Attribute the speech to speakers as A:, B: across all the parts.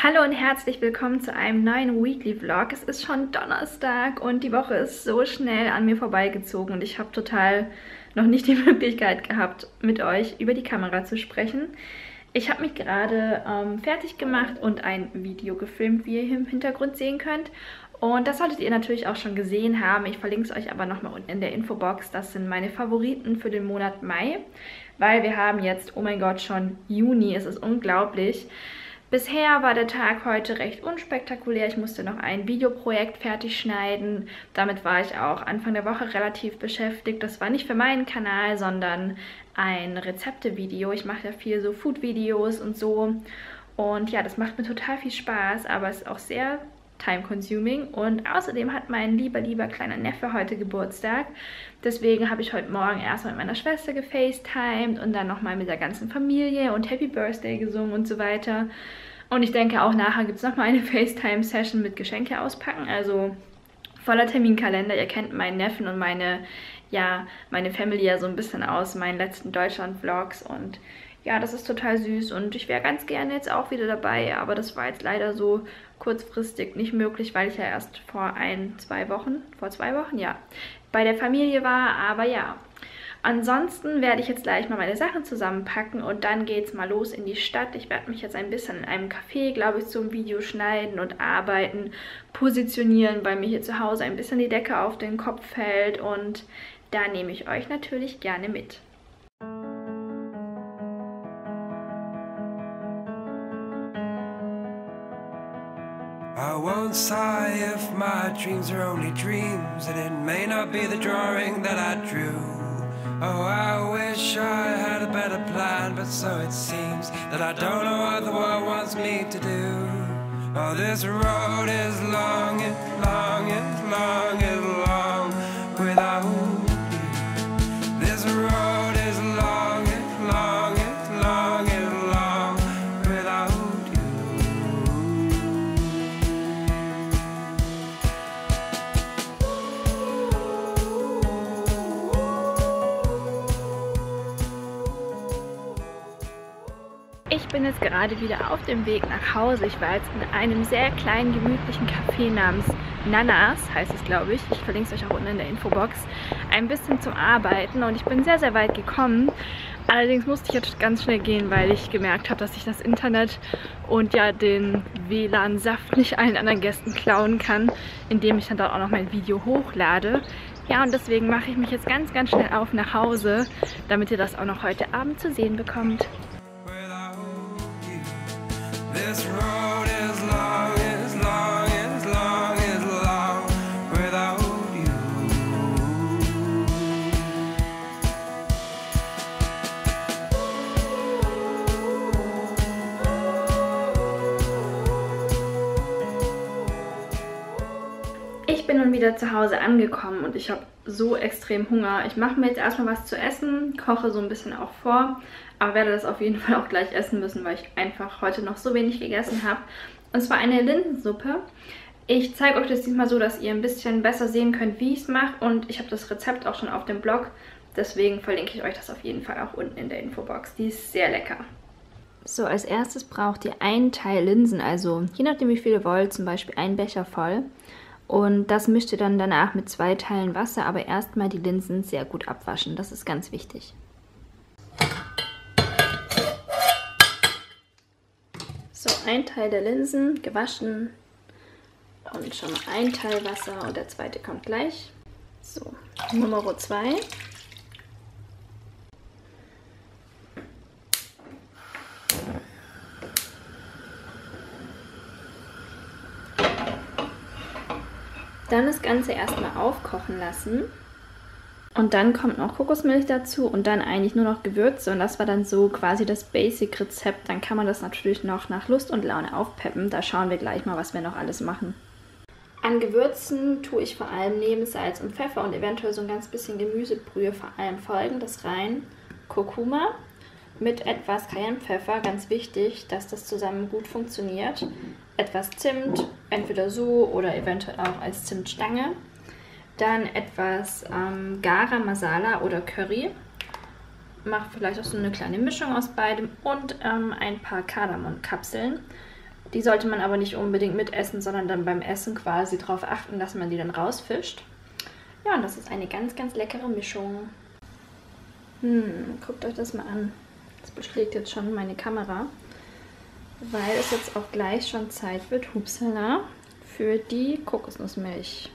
A: Hallo und herzlich willkommen zu einem neuen Weekly Vlog. Es ist schon Donnerstag und die Woche ist so schnell an mir vorbeigezogen und ich habe total noch nicht die Möglichkeit gehabt, mit euch über die Kamera zu sprechen. Ich habe mich gerade ähm, fertig gemacht und ein Video gefilmt, wie ihr hier im Hintergrund sehen könnt. Und das solltet ihr natürlich auch schon gesehen haben. Ich verlinke es euch aber nochmal unten in der Infobox. Das sind meine Favoriten für den Monat Mai, weil wir haben jetzt, oh mein Gott, schon Juni. Es ist unglaublich. Bisher war der Tag heute recht unspektakulär. Ich musste noch ein Videoprojekt fertig schneiden. Damit war ich auch Anfang der Woche relativ beschäftigt. Das war nicht für meinen Kanal, sondern ein Rezepte-Video. Ich mache ja viel so Food-Videos und so. Und ja, das macht mir total viel Spaß, aber es ist auch sehr time-consuming. Und außerdem hat mein lieber, lieber kleiner Neffe heute Geburtstag. Deswegen habe ich heute Morgen erstmal mit meiner Schwester gefacetimed und dann nochmal mit der ganzen Familie und Happy Birthday gesungen und so weiter. Und ich denke auch nachher gibt es nochmal eine FaceTime-Session mit Geschenke auspacken. Also voller Terminkalender. Ihr kennt meinen Neffen und meine, ja, meine Family ja so ein bisschen aus meinen letzten Deutschland-Vlogs. Und ja, das ist total süß. Und ich wäre ganz gerne jetzt auch wieder dabei. Aber das war jetzt leider so kurzfristig nicht möglich, weil ich ja erst vor ein, zwei Wochen, vor zwei Wochen, ja, bei der Familie war. Aber ja, Ansonsten werde ich jetzt gleich mal meine Sachen zusammenpacken und dann geht es mal los in die Stadt. Ich werde mich jetzt ein bisschen in einem Café, glaube ich, zum Video schneiden und arbeiten, positionieren, weil mir hier zu Hause ein bisschen die Decke auf den Kopf fällt und da nehme ich euch natürlich gerne mit. Sigh if my dreams are only dreams And it may not be the drawing that I drew Oh, I wish I had a better plan, but so it seems that I don't know what the world wants me to do. Oh, this road is long and long gerade wieder auf dem Weg nach Hause. Ich war jetzt in einem sehr kleinen, gemütlichen Café namens Nanas, heißt es glaube ich. Ich verlinke es euch auch unten in der Infobox. Ein bisschen zum Arbeiten und ich bin sehr, sehr weit gekommen. Allerdings musste ich jetzt ganz schnell gehen, weil ich gemerkt habe, dass ich das Internet und ja den WLAN-Saft nicht allen anderen Gästen klauen kann, indem ich dann dort auch noch mein Video hochlade. Ja, und deswegen mache ich mich jetzt ganz, ganz schnell auf nach Hause, damit ihr das auch noch heute Abend zu sehen bekommt. Wieder zu Hause angekommen und ich habe so extrem Hunger. Ich mache mir jetzt erstmal was zu essen, koche so ein bisschen auch vor, aber werde das auf jeden Fall auch gleich essen müssen, weil ich einfach heute noch so wenig gegessen habe. Und zwar eine Linsensuppe. Ich zeige euch das diesmal so, dass ihr ein bisschen besser sehen könnt, wie ich es mache. Und ich habe das Rezept auch schon auf dem Blog. Deswegen verlinke ich euch das auf jeden Fall auch unten in der Infobox. Die ist sehr lecker. So, als erstes braucht ihr einen Teil Linsen, also je nachdem wie viele ihr wollt, zum Beispiel einen Becher voll. Und das mischt ihr dann danach mit zwei Teilen Wasser, aber erstmal die Linsen sehr gut abwaschen. Das ist ganz wichtig. So, ein Teil der Linsen gewaschen und schon mal ein Teil Wasser und der zweite kommt gleich. So, Nummer 2. Dann das Ganze erstmal aufkochen lassen. Und dann kommt noch Kokosmilch dazu und dann eigentlich nur noch Gewürze. Und das war dann so quasi das Basic-Rezept. Dann kann man das natürlich noch nach Lust und Laune aufpeppen. Da schauen wir gleich mal, was wir noch alles machen. An Gewürzen tue ich vor allem neben Salz und Pfeffer und eventuell so ein ganz bisschen Gemüsebrühe vor allem folgendes rein. Kurkuma mit etwas Cayennepfeffer, ganz wichtig, dass das zusammen gut funktioniert. Etwas Zimt, entweder so oder eventuell auch als Zimtstange. Dann etwas ähm, Garam Masala oder Curry. Mache vielleicht auch so eine kleine Mischung aus beidem und ähm, ein paar Kardamomkapseln. Die sollte man aber nicht unbedingt mitessen, sondern dann beim Essen quasi darauf achten, dass man die dann rausfischt. Ja, und das ist eine ganz, ganz leckere Mischung. Hm, guckt euch das mal an. Das beschlägt jetzt schon meine Kamera, weil es jetzt auch gleich schon Zeit wird, Hupsala, für die Kokosnussmilch.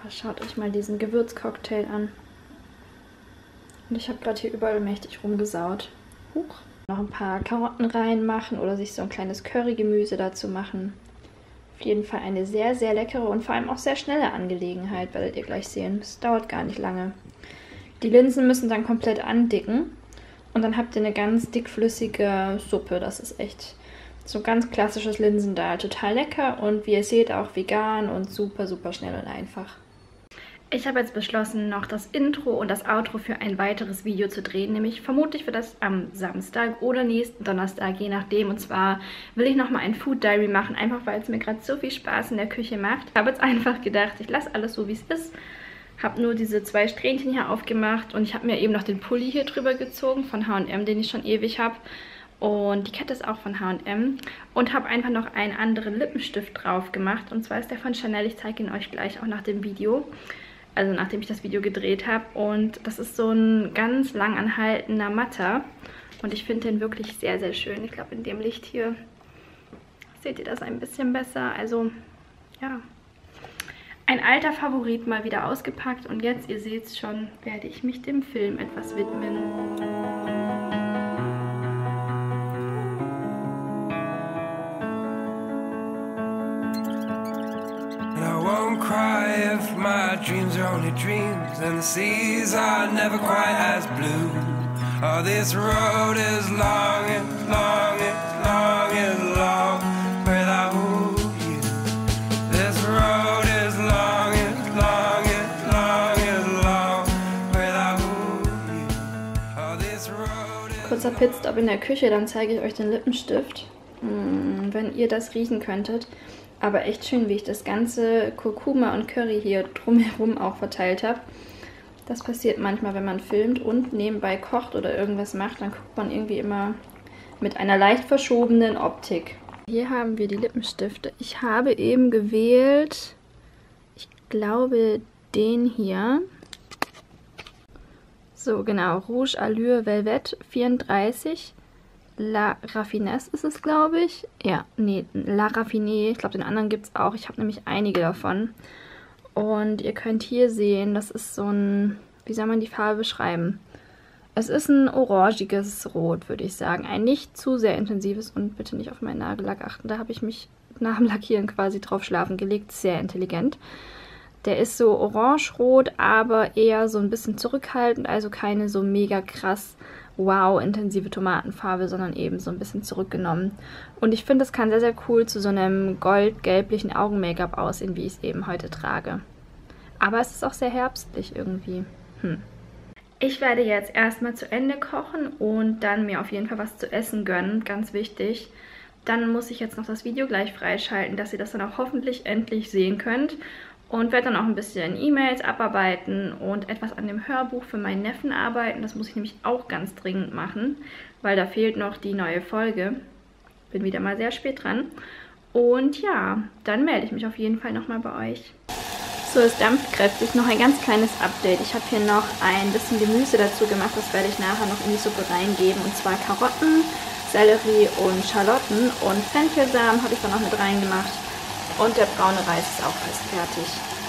A: Aber schaut euch mal diesen Gewürzcocktail an. Und ich habe gerade hier überall mächtig rumgesaut. Huch. Noch ein paar Karotten reinmachen oder sich so ein kleines Currygemüse dazu machen. Auf jeden Fall eine sehr, sehr leckere und vor allem auch sehr schnelle Angelegenheit, werdet ihr gleich sehen. Es dauert gar nicht lange. Die Linsen müssen dann komplett andicken und dann habt ihr eine ganz dickflüssige Suppe. Das ist echt so ganz klassisches Linsendahl. Total lecker und wie ihr seht auch vegan und super, super schnell und einfach. Ich habe jetzt beschlossen, noch das Intro und das Outro für ein weiteres Video zu drehen, nämlich vermutlich für das am Samstag oder nächsten Donnerstag, je nachdem. Und zwar will ich nochmal ein Food Diary machen, einfach weil es mir gerade so viel Spaß in der Küche macht. Ich habe jetzt einfach gedacht, ich lasse alles so, wie es ist. Habe nur diese zwei Strähnchen hier aufgemacht und ich habe mir eben noch den Pulli hier drüber gezogen von H&M, den ich schon ewig habe. Und die Kette ist auch von H&M. Und habe einfach noch einen anderen Lippenstift drauf gemacht. Und zwar ist der von Chanel. Ich zeige ihn euch gleich auch nach dem Video also nachdem ich das Video gedreht habe. Und das ist so ein ganz lang anhaltender Matter. Und ich finde den wirklich sehr, sehr schön. Ich glaube, in dem Licht hier seht ihr das ein bisschen besser. Also, ja, ein alter Favorit mal wieder ausgepackt. Und jetzt, ihr seht es schon, werde ich mich dem Film etwas widmen. Dreams are only dreams, and the seas are never quite as blue. Oh, this road is long and long and long and long without you. This road is long long and long and long without you. Oh, this road is Kurzer Pitstop in der Küche, dann zeige ich euch den Lippenstift. Hm, wenn ihr das riechen könntet. Aber echt schön, wie ich das ganze Kurkuma und Curry hier drumherum auch verteilt habe. Das passiert manchmal, wenn man filmt und nebenbei kocht oder irgendwas macht. Dann guckt man irgendwie immer mit einer leicht verschobenen Optik. Hier haben wir die Lippenstifte. Ich habe eben gewählt, ich glaube, den hier. So, genau, Rouge Allure Velvet 34. La Raffinesse ist es, glaube ich. Ja, nee, La Raffinée. Ich glaube, den anderen gibt es auch. Ich habe nämlich einige davon. Und ihr könnt hier sehen, das ist so ein, wie soll man die Farbe beschreiben? Es ist ein orangiges Rot, würde ich sagen. Ein nicht zu sehr intensives und bitte nicht auf meinen Nagellack achten. Da habe ich mich nach dem Lackieren quasi drauf schlafen gelegt. Sehr intelligent. Der ist so orange-rot, aber eher so ein bisschen zurückhaltend, also keine so mega krass wow, intensive Tomatenfarbe, sondern eben so ein bisschen zurückgenommen. Und ich finde, es kann sehr, sehr cool zu so einem gold-gelblichen Augen-Make-up aussehen, wie ich es eben heute trage. Aber es ist auch sehr herbstlich irgendwie. Hm. Ich werde jetzt erstmal zu Ende kochen und dann mir auf jeden Fall was zu essen gönnen, ganz wichtig. Dann muss ich jetzt noch das Video gleich freischalten, dass ihr das dann auch hoffentlich endlich sehen könnt und werde dann auch ein bisschen E-Mails abarbeiten und etwas an dem Hörbuch für meinen Neffen arbeiten. Das muss ich nämlich auch ganz dringend machen, weil da fehlt noch die neue Folge. Bin wieder mal sehr spät dran. Und ja, dann melde ich mich auf jeden Fall nochmal bei euch. So, es dampft kräftig. Noch ein ganz kleines Update. Ich habe hier noch ein bisschen Gemüse dazu gemacht. Das werde ich nachher noch in die Suppe reingeben. Und zwar Karotten, Sellerie und Schalotten. Und Fenchelsamen habe ich da noch mit reingemacht. Und der braune Reis ist auch fast fertig.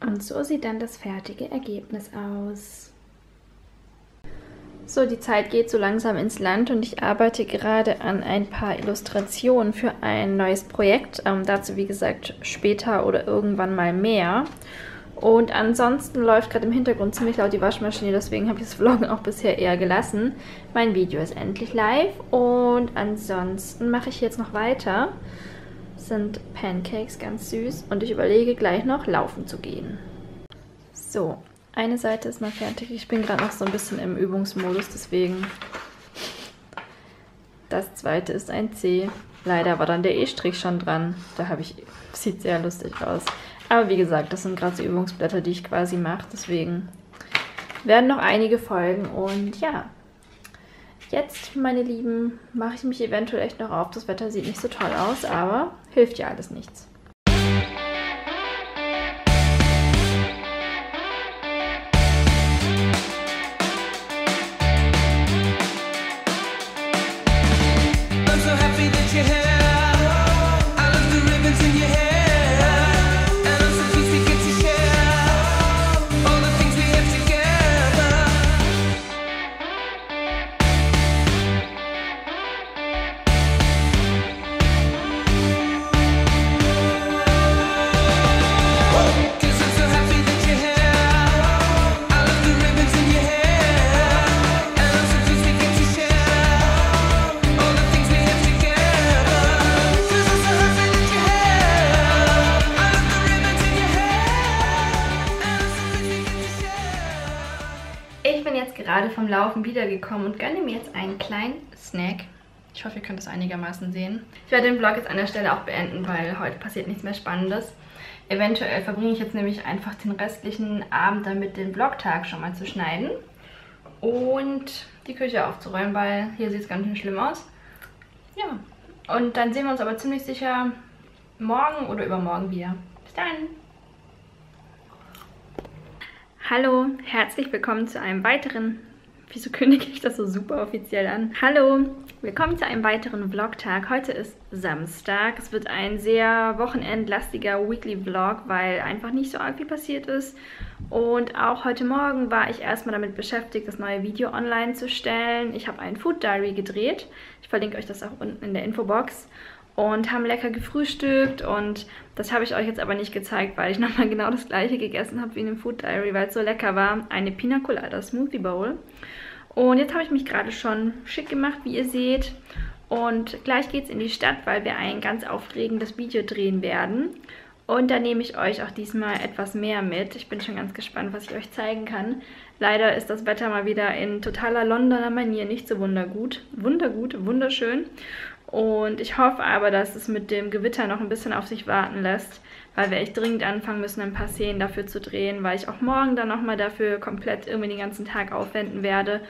A: Und so sieht dann das fertige Ergebnis aus. So, die Zeit geht so langsam ins Land und ich arbeite gerade an ein paar Illustrationen für ein neues Projekt. Ähm, dazu, wie gesagt, später oder irgendwann mal mehr. Und ansonsten läuft gerade im Hintergrund ziemlich laut die Waschmaschine, deswegen habe ich das Vloggen auch bisher eher gelassen. Mein Video ist endlich live und ansonsten mache ich jetzt noch weiter sind Pancakes, ganz süß. Und ich überlege gleich noch laufen zu gehen. So, eine Seite ist mal fertig. Ich bin gerade noch so ein bisschen im Übungsmodus, deswegen... Das zweite ist ein C. Leider war dann der E-Strich schon dran. Da habe ich... Sieht sehr lustig aus. Aber wie gesagt, das sind gerade so Übungsblätter, die ich quasi mache. Deswegen werden noch einige folgen. Und ja, Jetzt, meine Lieben, mache ich mich eventuell echt noch auf. Das Wetter sieht nicht so toll aus, aber hilft ja alles nichts. Laufen wiedergekommen und gönne mir jetzt einen kleinen Snack. Ich hoffe, ihr könnt es einigermaßen sehen. Ich werde den Vlog jetzt an der Stelle auch beenden, weil heute passiert nichts mehr Spannendes. Eventuell verbringe ich jetzt nämlich einfach den restlichen Abend damit, den Vlogtag schon mal zu schneiden und die Küche aufzuräumen, weil hier sieht es ganz schön schlimm aus. Ja, und dann sehen wir uns aber ziemlich sicher morgen oder übermorgen wieder. Bis dann! Hallo, herzlich willkommen zu einem weiteren Wieso kündige ich das so super offiziell an? Hallo, willkommen zu einem weiteren Vlogtag. Heute ist Samstag. Es wird ein sehr wochenendlastiger Weekly Vlog, weil einfach nicht so arg viel passiert ist. Und auch heute Morgen war ich erstmal damit beschäftigt, das neue Video online zu stellen. Ich habe ein Food Diary gedreht. Ich verlinke euch das auch unten in der Infobox und haben lecker gefrühstückt und das habe ich euch jetzt aber nicht gezeigt, weil ich nochmal genau das gleiche gegessen habe wie in dem Food Diary, weil es so lecker war. Eine Pina Colada Smoothie Bowl. Und jetzt habe ich mich gerade schon schick gemacht, wie ihr seht. Und gleich geht es in die Stadt, weil wir ein ganz aufregendes Video drehen werden. Und da nehme ich euch auch diesmal etwas mehr mit. Ich bin schon ganz gespannt, was ich euch zeigen kann. Leider ist das Wetter mal wieder in totaler Londoner Manier nicht so wundergut. Wundergut, wunderschön. Und ich hoffe aber, dass es mit dem Gewitter noch ein bisschen auf sich warten lässt, weil wir echt dringend anfangen müssen, ein paar Szenen dafür zu drehen, weil ich auch morgen dann nochmal dafür komplett irgendwie den ganzen Tag aufwenden werde.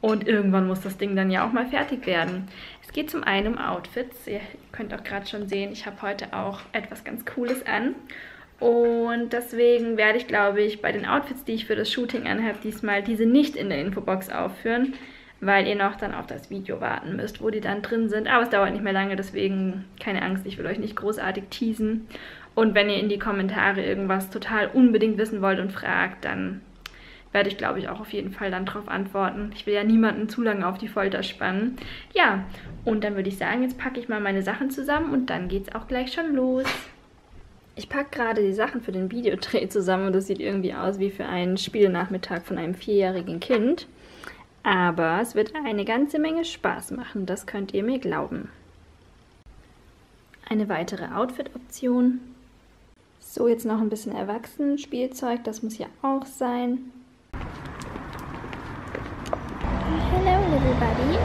A: Und irgendwann muss das Ding dann ja auch mal fertig werden. Es geht zum einen um Outfits. Ihr könnt auch gerade schon sehen, ich habe heute auch etwas ganz Cooles an. Und deswegen werde ich, glaube ich, bei den Outfits, die ich für das Shooting anhabe, diesmal diese nicht in der Infobox aufführen, weil ihr noch dann auf das Video warten müsst, wo die dann drin sind. Aber es dauert nicht mehr lange, deswegen keine Angst, ich will euch nicht großartig teasen. Und wenn ihr in die Kommentare irgendwas total unbedingt wissen wollt und fragt, dann werde ich, glaube ich, auch auf jeden Fall dann darauf antworten. Ich will ja niemanden zu lange auf die Folter spannen. Ja, und dann würde ich sagen, jetzt packe ich mal meine Sachen zusammen und dann geht es auch gleich schon los. Ich packe gerade die Sachen für den Videodreh zusammen und das sieht irgendwie aus wie für einen Spielnachmittag von einem vierjährigen Kind. Aber es wird eine ganze Menge Spaß machen, das könnt ihr mir glauben. Eine weitere Outfit-Option. So, jetzt noch ein bisschen Erwachsenenspielzeug, das muss ja auch sein. Hello, little buddy.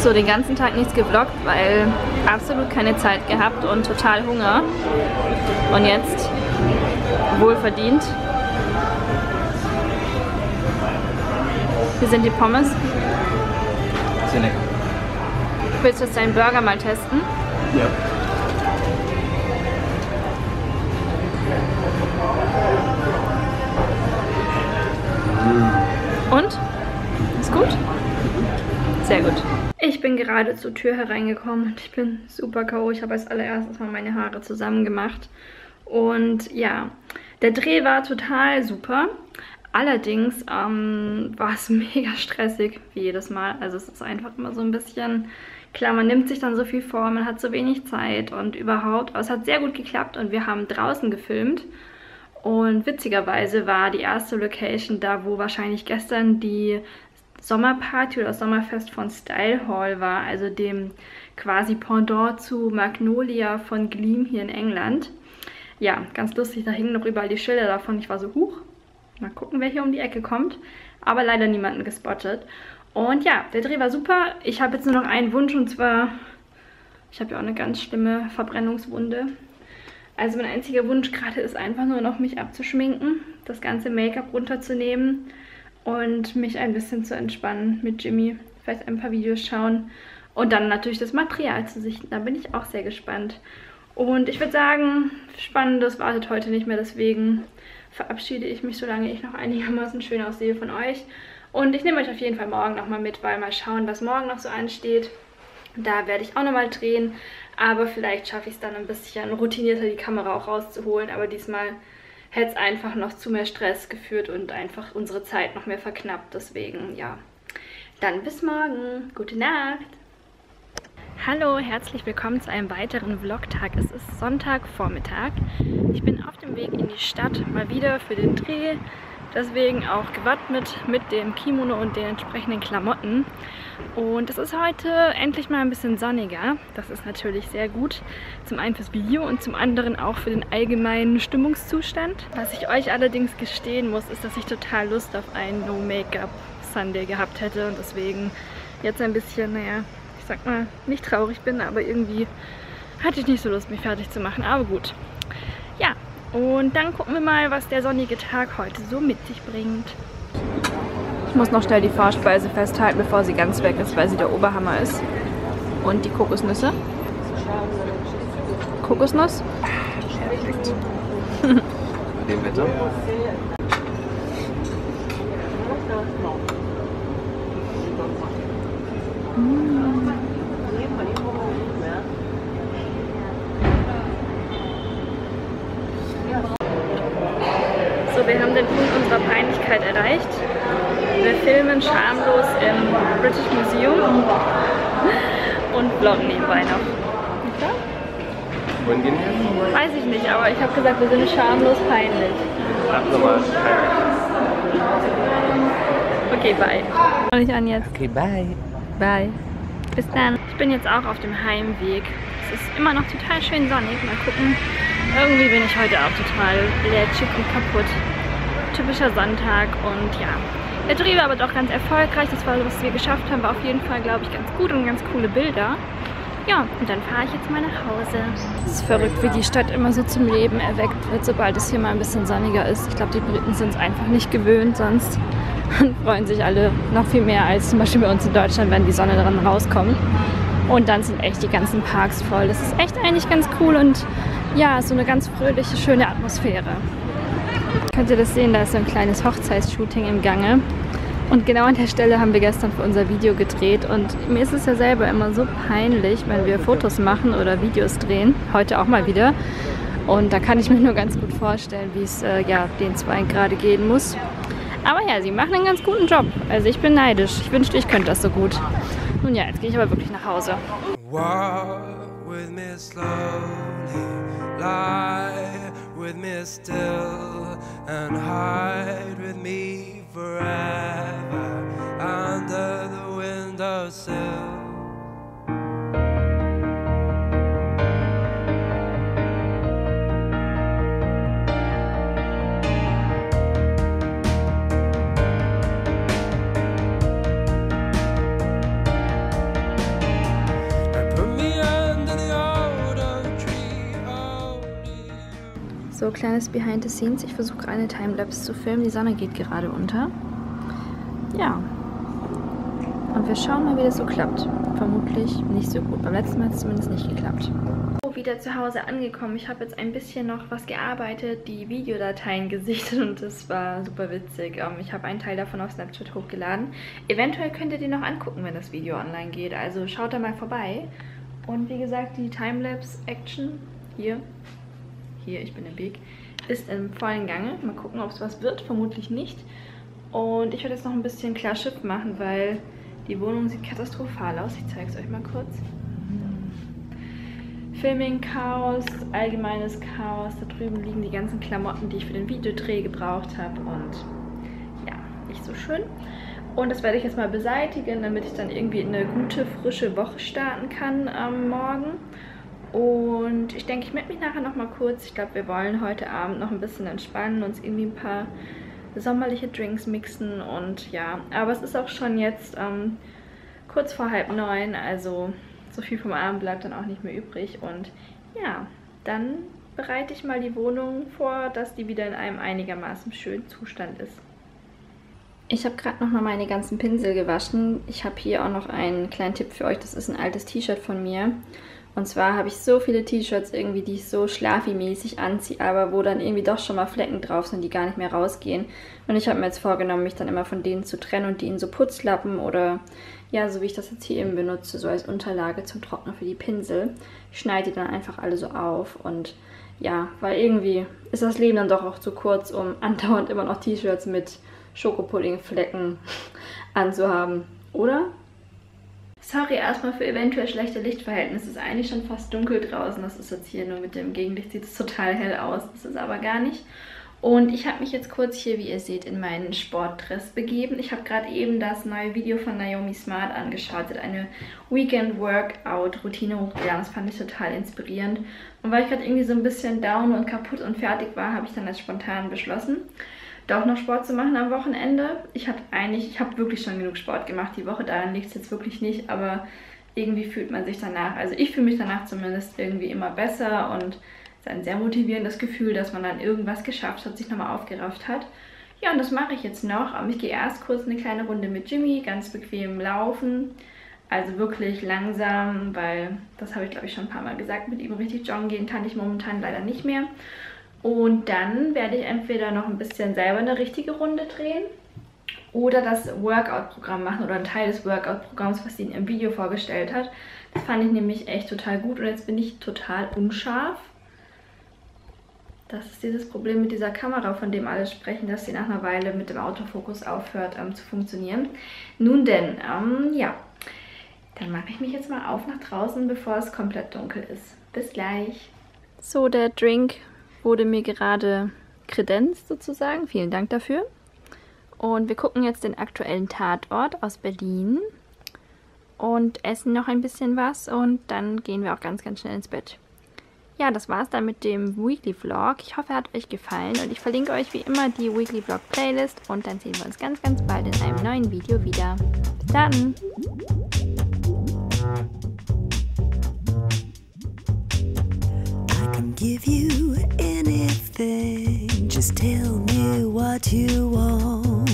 A: So, den ganzen Tag nichts gevloggt, weil absolut keine Zeit gehabt und total Hunger. Und jetzt wohlverdient Hier sind die Pommes.
B: Sehr lecker.
A: Willst du jetzt deinen Burger mal testen?
B: Ja.
A: Und? Ist gut? Sehr gut. Ich bin gerade zur Tür hereingekommen und ich bin super K.O. Ich habe als allererstes mal meine Haare zusammen gemacht. Und ja, der Dreh war total super. Allerdings ähm, war es mega stressig, wie jedes Mal. Also es ist einfach immer so ein bisschen, klar, man nimmt sich dann so viel vor, man hat so wenig Zeit und überhaupt. Aber es hat sehr gut geklappt und wir haben draußen gefilmt. Und witzigerweise war die erste Location da, wo wahrscheinlich gestern die Sommerparty oder Sommerfest von Style Hall war, also dem quasi Pendant zu Magnolia von Gleam hier in England. Ja, ganz lustig, da hingen noch überall die Schilder davon. Ich war so, huch, Mal gucken, wer hier um die Ecke kommt. Aber leider niemanden gespottet. Und ja, der Dreh war super. Ich habe jetzt nur noch einen Wunsch und zwar, ich habe ja auch eine ganz schlimme Verbrennungswunde. Also mein einziger Wunsch gerade ist einfach nur noch, mich abzuschminken, das ganze Make-up runterzunehmen und mich ein bisschen zu entspannen mit Jimmy. Vielleicht ein paar Videos schauen und dann natürlich das Material zu sichten. Da bin ich auch sehr gespannt. Und ich würde sagen, Spannendes wartet heute nicht mehr, deswegen verabschiede ich mich, solange ich noch einigermaßen schön aussehe von euch. Und ich nehme euch auf jeden Fall morgen nochmal mit, weil mal schauen, was morgen noch so ansteht. Da werde ich auch nochmal drehen, aber vielleicht schaffe ich es dann ein bisschen routinierter, die Kamera auch rauszuholen. Aber diesmal hätte es einfach noch zu mehr Stress geführt und einfach unsere Zeit noch mehr verknappt. Deswegen, ja. Dann bis morgen. Gute Nacht. Hallo, herzlich willkommen zu einem weiteren Vlogtag. Es ist Sonntagvormittag. Ich bin auf dem Weg in die Stadt, mal wieder für den Dreh. Deswegen auch gewappnet mit dem Kimono und den entsprechenden Klamotten. Und es ist heute endlich mal ein bisschen sonniger. Das ist natürlich sehr gut. Zum einen fürs Video und zum anderen auch für den allgemeinen Stimmungszustand. Was ich euch allerdings gestehen muss, ist, dass ich total Lust auf einen No-Make-up-Sunday gehabt hätte. Und deswegen jetzt ein bisschen, naja, sag mal, nicht traurig bin, aber irgendwie hatte ich nicht so Lust, mich fertig zu machen. Aber gut. Ja, und dann gucken wir mal, was der sonnige Tag heute so mit sich bringt. Ich muss noch schnell die Vorspeise festhalten, bevor sie ganz weg ist, weil sie der Oberhammer ist. Und die Kokosnüsse. Kokosnuss?
B: Perfekt. Bei dem Wetter.
A: So, wir haben den Punkt unserer Peinlichkeit erreicht. Wir filmen schamlos im British Museum und vloggen nebenbei noch. Okay?
B: Wir?
A: Weiß ich nicht, aber ich habe gesagt, wir sind schamlos peinlich.
B: Abnormal.
A: Okay, bye. Fange ich an jetzt.
B: Okay, bye.
A: Bye. Bis dann. Ich bin jetzt auch auf dem Heimweg. Es ist immer noch total schön sonnig. Mal gucken. Irgendwie bin ich heute auch total lätschig und kaputt. Typischer Sonntag und ja. Der Dreh war aber doch ganz erfolgreich. Das war, was wir geschafft haben, war auf jeden Fall, glaube ich, ganz gut und ganz coole Bilder. Ja, und dann fahre ich jetzt mal nach Hause. Es ist verrückt, wie die Stadt immer so zum Leben erweckt wird, sobald es hier mal ein bisschen sonniger ist. Ich glaube, die Briten sind es einfach nicht gewöhnt, sonst freuen sich alle noch viel mehr als zum Beispiel bei uns in Deutschland, wenn die Sonne dran rauskommt. Und dann sind echt die ganzen Parks voll. Das ist echt eigentlich ganz cool und ja, so eine ganz fröhliche, schöne Atmosphäre. Könnt ihr das sehen, da ist so ein kleines Hochzeitsshooting im Gange. Und genau an der Stelle haben wir gestern für unser Video gedreht und mir ist es ja selber immer so peinlich, wenn wir Fotos machen oder Videos drehen, heute auch mal wieder. Und da kann ich mir nur ganz gut vorstellen, wie es äh, ja, den zwei gerade gehen muss. Aber ja, sie machen einen ganz guten Job. Also ich bin neidisch. Ich wünschte, ich könnte das so gut. Nun ja, jetzt gehe ich aber wirklich nach Hause.
C: Walk with me slowly, lie with me still, and hide with me forever under the windowsill.
A: Kleines Behind the Scenes. Ich versuche gerade eine Timelapse zu filmen. Die Sonne geht gerade unter. Ja. Und wir schauen mal, wie das so klappt. Vermutlich nicht so gut. Beim letzten Mal hat es zumindest nicht geklappt. So, wieder zu Hause angekommen. Ich habe jetzt ein bisschen noch was gearbeitet, die Videodateien gesichtet und das war super witzig. Ähm, Ich habe einen Teil davon auf Snapchat hochgeladen. Eventuell könnt ihr den noch angucken, wenn das Video online geht. Also schaut da mal vorbei. Und wie gesagt, die Timelapse-Action hier hier, ich bin im Weg, ist im vollen Gange. Mal gucken, ob es was wird. Vermutlich nicht. Und ich werde jetzt noch ein bisschen klar machen, weil die Wohnung sieht katastrophal aus. Ich zeige es euch mal kurz. Filming-Chaos, allgemeines Chaos. Da drüben liegen die ganzen Klamotten, die ich für den Videodreh gebraucht habe. Und ja, nicht so schön. Und das werde ich jetzt mal beseitigen, damit ich dann irgendwie in eine gute, frische Woche starten kann am Morgen. Und ich denke, ich melde mich nachher nochmal kurz. Ich glaube, wir wollen heute Abend noch ein bisschen entspannen, uns irgendwie ein paar sommerliche Drinks mixen und ja. Aber es ist auch schon jetzt ähm, kurz vor halb neun, also so viel vom Abend bleibt dann auch nicht mehr übrig. Und ja, dann bereite ich mal die Wohnung vor, dass die wieder in einem einigermaßen schönen Zustand ist. Ich habe gerade noch mal meine ganzen Pinsel gewaschen. Ich habe hier auch noch einen kleinen Tipp für euch. Das ist ein altes T-Shirt von mir. Und zwar habe ich so viele T-Shirts irgendwie, die ich so schlafi-mäßig anziehe, aber wo dann irgendwie doch schon mal Flecken drauf sind, die gar nicht mehr rausgehen. Und ich habe mir jetzt vorgenommen, mich dann immer von denen zu trennen und die in so Putzlappen oder ja, so wie ich das jetzt hier eben benutze, so als Unterlage zum Trocknen für die Pinsel. Ich schneide die dann einfach alle so auf und ja, weil irgendwie ist das Leben dann doch auch zu kurz, um andauernd immer noch T-Shirts mit Schokopuddingflecken anzuhaben, oder? Sorry erstmal für eventuell schlechte Lichtverhältnisse. Es ist eigentlich schon fast dunkel draußen. Das ist jetzt hier nur mit dem Gegenlicht sieht es total hell aus. Das ist aber gar nicht. Und ich habe mich jetzt kurz hier, wie ihr seht, in meinen Sportdress begeben. Ich habe gerade eben das neue Video von Naomi Smart angeschaut. Sie hat eine Weekend-Workout-Routine hochgeladen. Das fand ich total inspirierend. Und weil ich gerade irgendwie so ein bisschen down und kaputt und fertig war, habe ich dann jetzt spontan beschlossen, doch noch Sport zu machen am Wochenende. Ich habe eigentlich, ich habe wirklich schon genug Sport gemacht die Woche. Daran liegt es jetzt wirklich nicht, aber irgendwie fühlt man sich danach, also ich fühle mich danach zumindest irgendwie immer besser und ist ein sehr motivierendes Gefühl, dass man dann irgendwas geschafft hat, sich nochmal aufgerafft hat. Ja, und das mache ich jetzt noch. Aber ich gehe erst kurz eine kleine Runde mit Jimmy, ganz bequem laufen. Also wirklich langsam, weil das habe ich glaube ich schon ein paar Mal gesagt, mit ihm richtig joggen gehen kann ich momentan leider nicht mehr. Und dann werde ich entweder noch ein bisschen selber eine richtige Runde drehen oder das Workout-Programm machen oder einen Teil des Workout-Programms, was sie in ihrem Video vorgestellt hat. Das fand ich nämlich echt total gut und jetzt bin ich total unscharf. Das ist dieses Problem mit dieser Kamera, von dem alle sprechen, dass sie nach einer Weile mit dem Autofokus aufhört ähm, zu funktionieren. Nun denn, ähm, ja, dann mache ich mich jetzt mal auf nach draußen, bevor es komplett dunkel ist. Bis gleich. So, der Drink wurde mir gerade kredenzt sozusagen. Vielen Dank dafür. Und wir gucken jetzt den aktuellen Tatort aus Berlin und essen noch ein bisschen was und dann gehen wir auch ganz, ganz schnell ins Bett ja, das war's dann mit dem Weekly Vlog. Ich hoffe, er hat euch gefallen und ich verlinke euch wie immer die Weekly Vlog Playlist und dann sehen wir uns ganz, ganz bald in einem neuen Video wieder. Bis dann!
D: I can give you anything. Just tell me what you want.